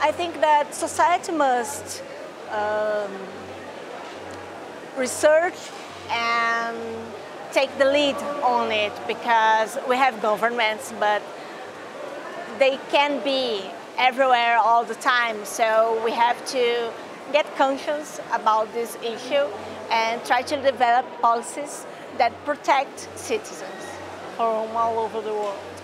I think that society must um, research and take the lead on it because we have governments, but they can be everywhere all the time. So we have to get conscious about this issue and try to develop policies that protect citizens from all over the world.